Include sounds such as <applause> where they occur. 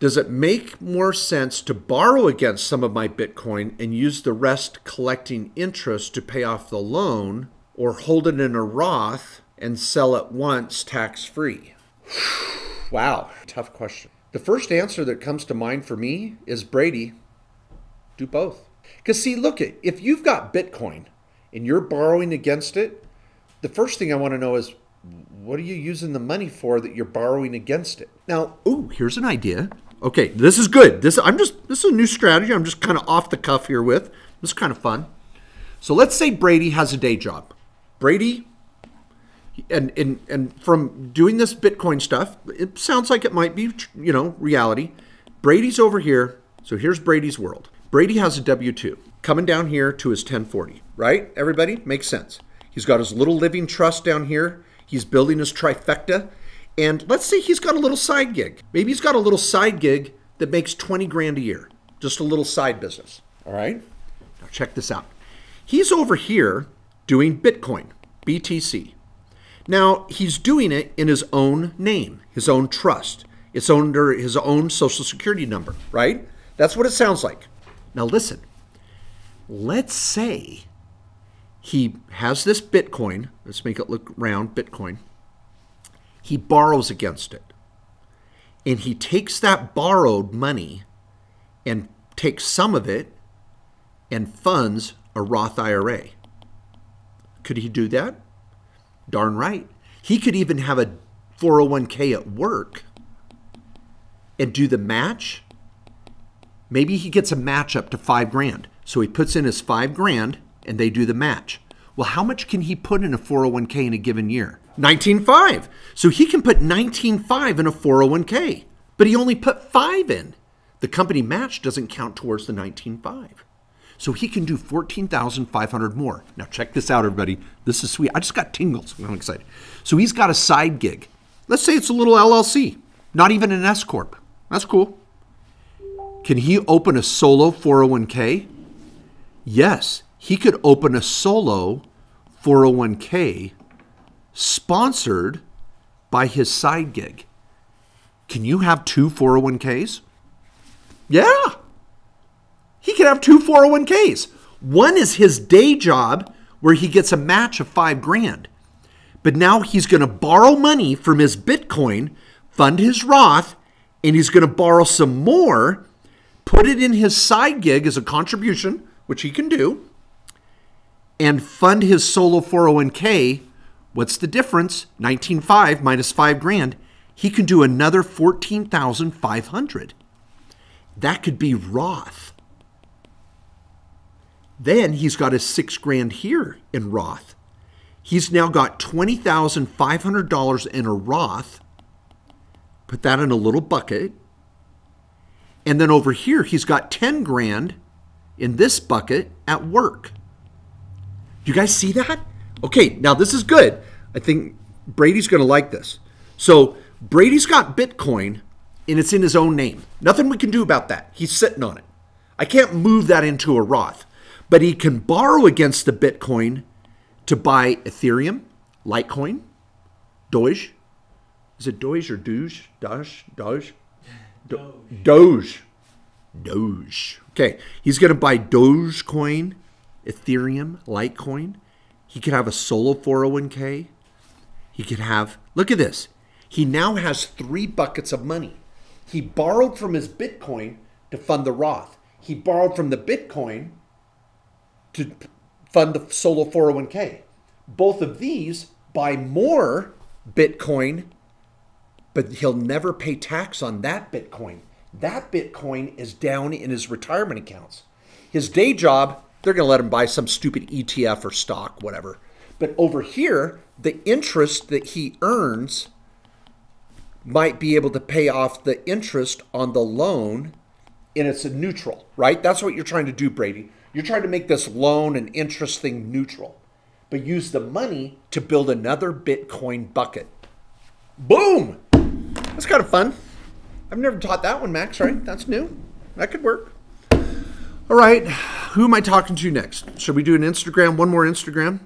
Does it make more sense to borrow against some of my Bitcoin and use the rest collecting interest to pay off the loan or hold it in a Roth and sell it once tax free? <sighs> wow, tough question. The first answer that comes to mind for me is Brady. Do both. Because, see, look, at if you've got Bitcoin and you're borrowing against it, the first thing I want to know is what are you using the money for that you're borrowing against it? Now, ooh, here's an idea. Okay, this is good. This I'm just this is a new strategy. I'm just kind of off the cuff here with. This is kind of fun. So let's say Brady has a day job. Brady and and and from doing this Bitcoin stuff, it sounds like it might be, you know, reality. Brady's over here. So here's Brady's world. Brady has a W2 coming down here to his 1040, right? Everybody makes sense. He's got his little living trust down here. He's building his trifecta. And let's say he's got a little side gig. Maybe he's got a little side gig that makes 20 grand a year, just a little side business. All right? Now check this out. He's over here doing Bitcoin, BTC. Now, he's doing it in his own name, his own trust. It's under his own social security number, right? That's what it sounds like. Now, listen. Let's say he has this Bitcoin. Let's make it look round Bitcoin. He borrows against it. And he takes that borrowed money and takes some of it and funds a Roth IRA. Could he do that? Darn right. He could even have a 401k at work and do the match. Maybe he gets a match up to five grand. So he puts in his five grand and they do the match. Well, how much can he put in a 401k in a given year? 19.5. So he can put 19.5 in a 401k, but he only put five in. The company match doesn't count towards the 19.5. So he can do 14,500 more. Now check this out, everybody. This is sweet. I just got tingles. I'm excited. So he's got a side gig. Let's say it's a little LLC, not even an S corp. That's cool. Can he open a solo 401k? Yes, he could open a solo 401k sponsored by his side gig. Can you have two 401ks? Yeah. He can have two 401ks. One is his day job where he gets a match of five grand. But now he's going to borrow money from his Bitcoin, fund his Roth, and he's going to borrow some more, put it in his side gig as a contribution, which he can do, and fund his solo 401k, what's the difference? 19.5 minus 5 grand. He can do another 14,500. That could be Roth. Then he's got his 6 grand here in Roth. He's now got $20,500 in a Roth. Put that in a little bucket. And then over here, he's got 10 grand in this bucket at work. You guys see that? Okay, now this is good. I think Brady's going to like this. So Brady's got Bitcoin and it's in his own name. Nothing we can do about that. He's sitting on it. I can't move that into a Roth, but he can borrow against the Bitcoin to buy Ethereum, Litecoin, Doge. Is it Doge or Doge? Doge? Doge? Do- Doge. Doge. Okay, he's going to buy Dogecoin Ethereum, Litecoin. He could have a solo 401k. He could have, look at this. He now has three buckets of money. He borrowed from his Bitcoin to fund the Roth. He borrowed from the Bitcoin to fund the solo 401k. Both of these buy more Bitcoin, but he'll never pay tax on that Bitcoin. That Bitcoin is down in his retirement accounts. His day job they're going to let him buy some stupid ETF or stock, whatever. But over here, the interest that he earns might be able to pay off the interest on the loan and it's a neutral, right? That's what you're trying to do, Brady. You're trying to make this loan and interest thing neutral, but use the money to build another Bitcoin bucket. Boom! That's kind of fun. I've never taught that one, Max, right? That's new. That could work. All right, who am I talking to next? Should we do an Instagram? One more Instagram?